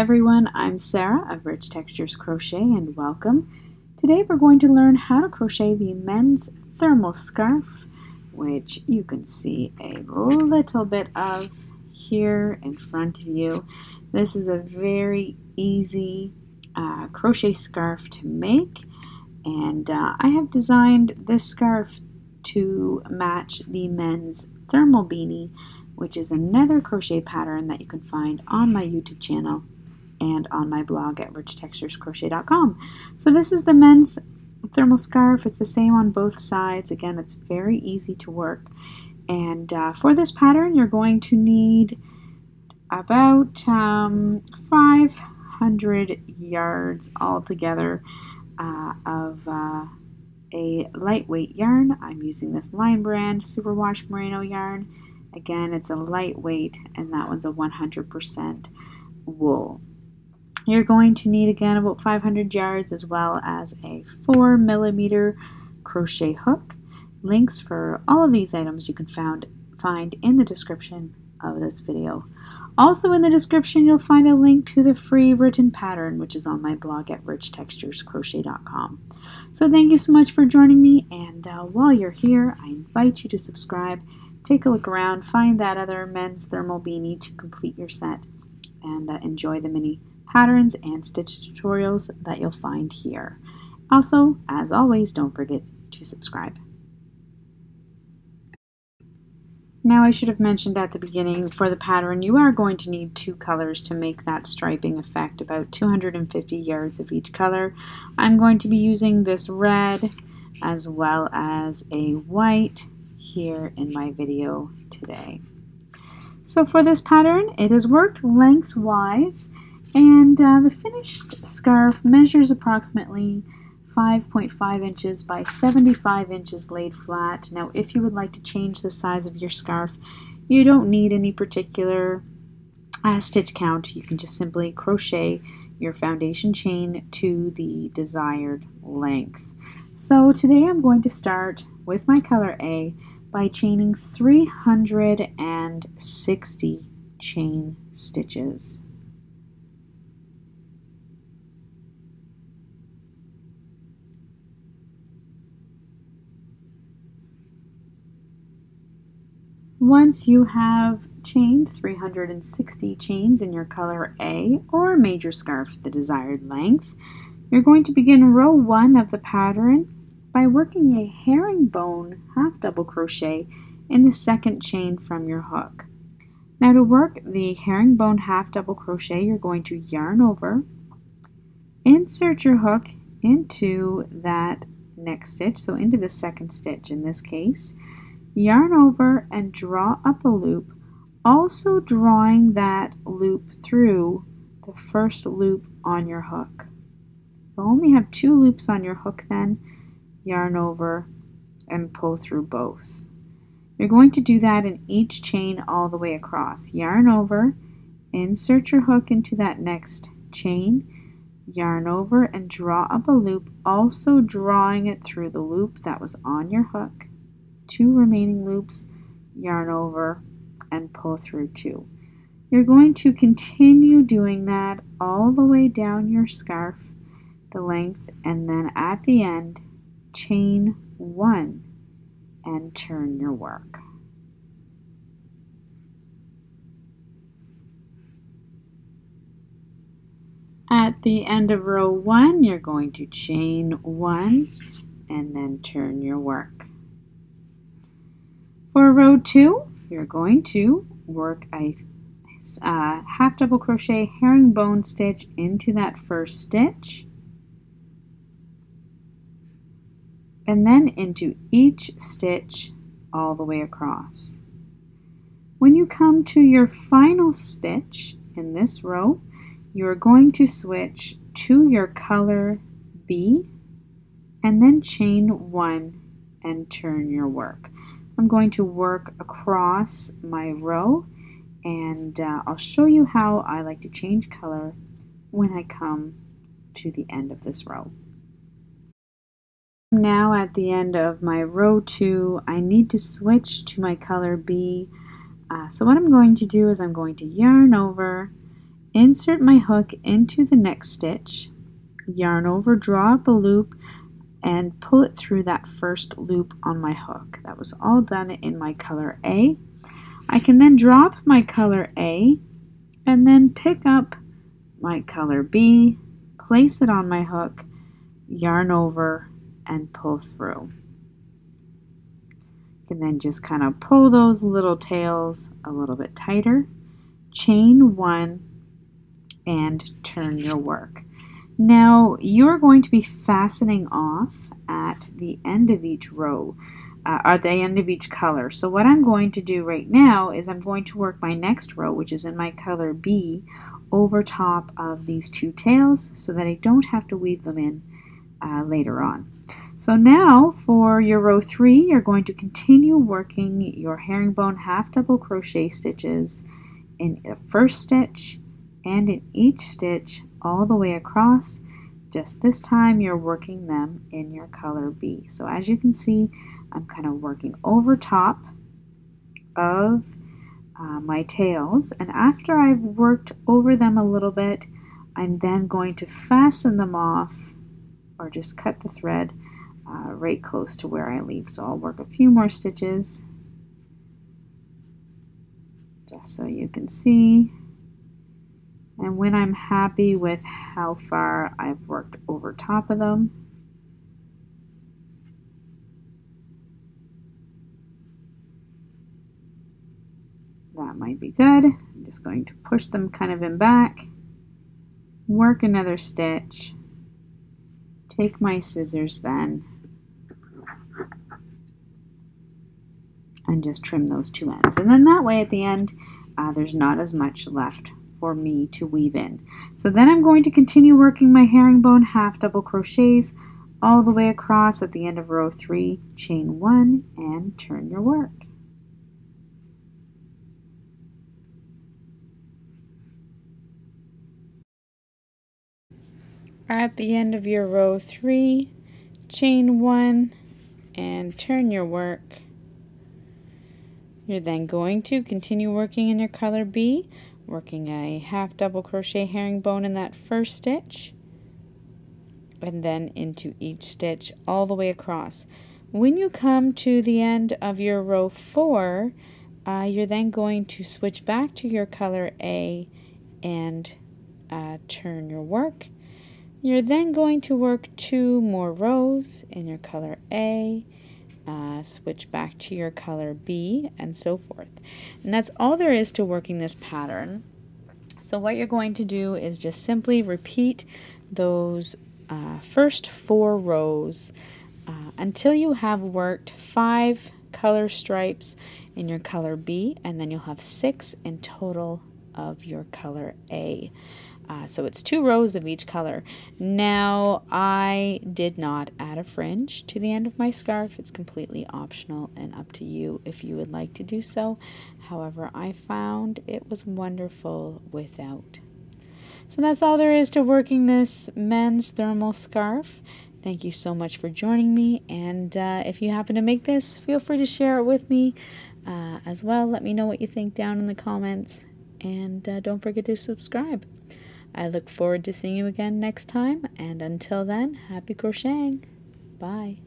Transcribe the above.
everyone, I'm Sarah of Rich Textures Crochet and welcome. Today we're going to learn how to crochet the men's thermal scarf, which you can see a little bit of here in front of you. This is a very easy uh, crochet scarf to make and uh, I have designed this scarf to match the men's thermal beanie which is another crochet pattern that you can find on my YouTube channel and on my blog at richtexturescrochet.com. So this is the men's thermal scarf. It's the same on both sides. Again, it's very easy to work. And uh, for this pattern, you're going to need about um, 500 yards altogether uh, of uh, a lightweight yarn. I'm using this Lion Brand Superwash Merino yarn Again, it's a lightweight and that one's a 100% wool. You're going to need again about 500 yards as well as a 4 millimeter crochet hook. Links for all of these items you can found, find in the description of this video. Also in the description you'll find a link to the free written pattern which is on my blog at richtexturescrochet.com. So thank you so much for joining me and uh, while you're here I invite you to subscribe take a look around, find that other men's thermal beanie to complete your set, and uh, enjoy the many patterns and stitch tutorials that you'll find here. Also, as always, don't forget to subscribe. Now I should have mentioned at the beginning, for the pattern you are going to need two colors to make that striping effect, about 250 yards of each color. I'm going to be using this red as well as a white here in my video today. So for this pattern, it is worked lengthwise and uh, the finished scarf measures approximately 5.5 inches by 75 inches laid flat. Now if you would like to change the size of your scarf, you don't need any particular uh, stitch count. You can just simply crochet your foundation chain to the desired length. So today I'm going to start with my color A by chaining 360 chain stitches. Once you have chained 360 chains in your color A or major scarf the desired length, you're going to begin row 1 of the pattern by working a herringbone half double crochet in the second chain from your hook. Now to work the herringbone half double crochet, you're going to yarn over, insert your hook into that next stitch, so into the second stitch in this case, yarn over and draw up a loop, also drawing that loop through the first loop on your hook. You'll only have two loops on your hook then, yarn over, and pull through both. You're going to do that in each chain all the way across. Yarn over, insert your hook into that next chain, yarn over and draw up a loop, also drawing it through the loop that was on your hook. Two remaining loops, yarn over and pull through two. You're going to continue doing that all the way down your scarf, the length, and then at the end, chain one and turn your work. At the end of row one, you're going to chain one and then turn your work. For row two, you're going to work a uh, half double crochet herringbone stitch into that first stitch and then into each stitch all the way across. When you come to your final stitch in this row, you are going to switch to your color B and then chain one and turn your work. I'm going to work across my row and uh, I'll show you how I like to change color when I come to the end of this row. Now at the end of my row 2, I need to switch to my color B. Uh, so what I'm going to do is I'm going to yarn over, insert my hook into the next stitch, yarn over, draw up a loop, and pull it through that first loop on my hook. That was all done in my color A. I can then drop my color A and then pick up my color B, place it on my hook, yarn over, and pull through. You can then just kind of pull those little tails a little bit tighter, chain one, and turn your work. Now you're going to be fastening off at the end of each row, uh, at the end of each color. So what I'm going to do right now is I'm going to work my next row, which is in my color B, over top of these two tails so that I don't have to weave them in uh, later on. So now for your row 3, you're going to continue working your herringbone half double crochet stitches in the first stitch and in each stitch all the way across. Just this time you're working them in your color B. So as you can see, I'm kind of working over top of uh, my tails. And after I've worked over them a little bit, I'm then going to fasten them off or just cut the thread uh, right close to where I leave. So I'll work a few more stitches just so you can see. And when I'm happy with how far I've worked over top of them, that might be good. I'm just going to push them kind of in back, work another stitch, take my scissors then, and just trim those two ends. And then that way at the end, uh, there's not as much left for me to weave in. So then I'm going to continue working my herringbone half double crochets all the way across at the end of row 3, chain 1, and turn your work. At the end of your row 3, chain 1, and turn your work. You're then going to continue working in your color B working a half double crochet herringbone in that first stitch and then into each stitch all the way across. When you come to the end of your row 4, uh, you're then going to switch back to your color A and uh, turn your work. You're then going to work two more rows in your color A uh, switch back to your color B, and so forth. And that's all there is to working this pattern. So what you're going to do is just simply repeat those uh, first four rows uh, until you have worked five color stripes in your color B, and then you'll have six in total of your color A. Uh, so it's two rows of each color. Now, I did not add a fringe to the end of my scarf. It's completely optional and up to you if you would like to do so. However, I found it was wonderful without. So that's all there is to working this men's thermal scarf. Thank you so much for joining me. And uh, if you happen to make this, feel free to share it with me uh, as well. Let me know what you think down in the comments. And uh, don't forget to subscribe. I look forward to seeing you again next time, and until then, happy crocheting. Bye.